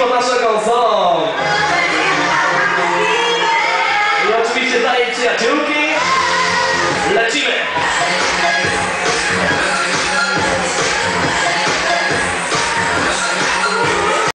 pod naszą konsolą. I